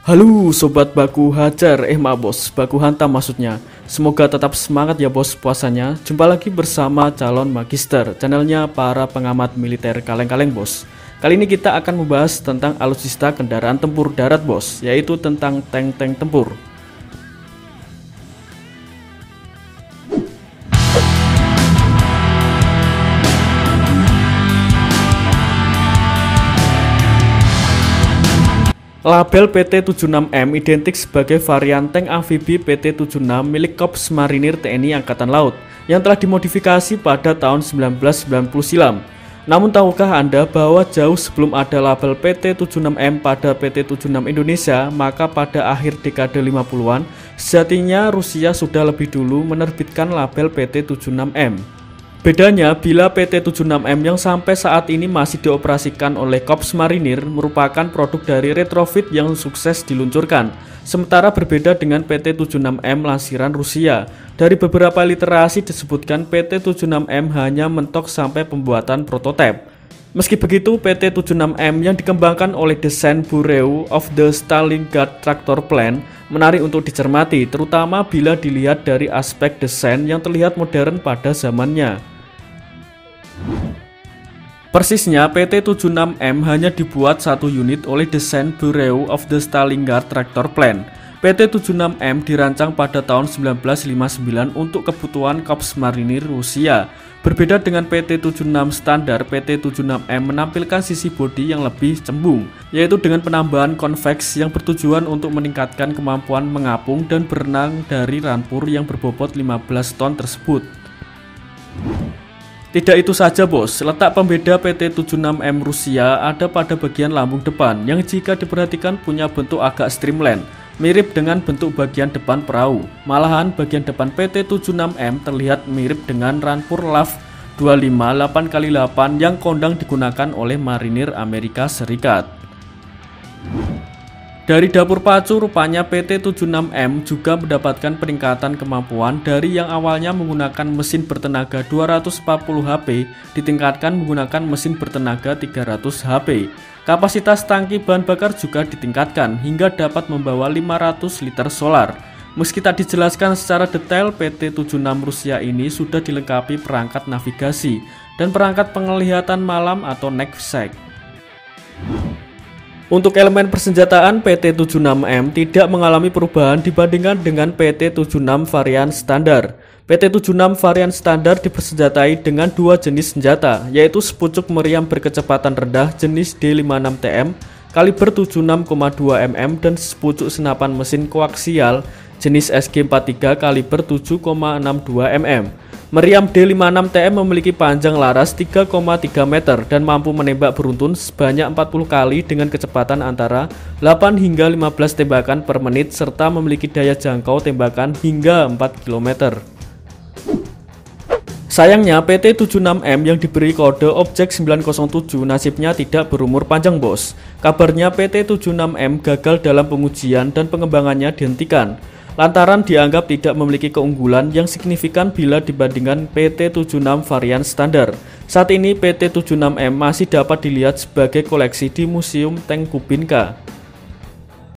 Halo sobat baku hajar, eh mak bos, baku hantam maksudnya. Semoga tetap semangat ya bos puasanya. Jumpa lagi bersama calon magister, channelnya para pengamat militer kaleng-kaleng bos. Kali ini kita akan membahas tentang alutsista kendaraan tempur darat bos Yaitu tentang tank-tank tempur Label PT-76M identik sebagai varian tank amfibi PT-76 milik Korps Marinir TNI Angkatan Laut yang telah dimodifikasi pada tahun 1990 silam. Namun tahukah Anda bahwa jauh sebelum ada label PT-76M pada PT-76 Indonesia, maka pada akhir dekade 50-an, sejatinya Rusia sudah lebih dulu menerbitkan label PT-76M. Bedanya bila PT-76M yang sampai saat ini masih dioperasikan oleh Korps Marinir merupakan produk dari retrofit yang sukses diluncurkan. Sementara berbeda dengan PT-76M lansiran Rusia. Dari beberapa literasi disebutkan PT-76M hanya mentok sampai pembuatan prototipe. Meski begitu, PT-76M yang dikembangkan oleh desain Bureau of the Stalingrad Tractor Plan menarik untuk dicermati, terutama bila dilihat dari aspek desain yang terlihat modern pada zamannya. Persisnya, PT-76M hanya dibuat satu unit oleh desain Bureau of the Stalingrad Tractor Plan. PT-76M dirancang pada tahun 1959 untuk kebutuhan Korps Marinir Rusia. Berbeda dengan PT-76 standar, PT-76M menampilkan sisi bodi yang lebih cembung, yaitu dengan penambahan konveks yang bertujuan untuk meningkatkan kemampuan mengapung dan berenang dari rampur yang berbobot 15 ton tersebut. Tidak itu saja bos, letak pembeda PT-76M Rusia ada pada bagian lambung depan yang jika diperhatikan punya bentuk agak streamline, mirip dengan bentuk bagian depan perahu. Malahan bagian depan PT-76M terlihat mirip dengan rampur LAV 25 8x8 yang kondang digunakan oleh marinir Amerika Serikat. Dari dapur pacu rupanya PT76M juga mendapatkan peningkatan kemampuan dari yang awalnya menggunakan mesin bertenaga 240 HP ditingkatkan menggunakan mesin bertenaga 300 HP. Kapasitas tangki bahan bakar juga ditingkatkan hingga dapat membawa 500 liter solar. Meski tak dijelaskan secara detail, PT76 Rusia ini sudah dilengkapi perangkat navigasi dan perangkat penglihatan malam atau NECVSEC. Untuk elemen persenjataan PT-76M tidak mengalami perubahan dibandingkan dengan PT-76 varian standar. PT-76 varian standar dipersenjatai dengan dua jenis senjata, yaitu sepucuk meriam berkecepatan rendah jenis D56TM kaliber 76,2 mm dan sepucuk senapan mesin koaksial jenis SG43 kaliber 7,62 mm. Meriam D56TM memiliki panjang laras 3,3 meter dan mampu menembak beruntun sebanyak 40 kali dengan kecepatan antara 8 hingga 15 tembakan per menit serta memiliki daya jangkau tembakan hingga 4 km. Sayangnya PT-76M yang diberi kode objek 907 nasibnya tidak berumur panjang bos. Kabarnya PT-76M gagal dalam pengujian dan pengembangannya dihentikan lantaran dianggap tidak memiliki keunggulan yang signifikan bila dibandingkan PT-76 varian standar. Saat ini PT-76M masih dapat dilihat sebagai koleksi di Museum Tank Kubinka.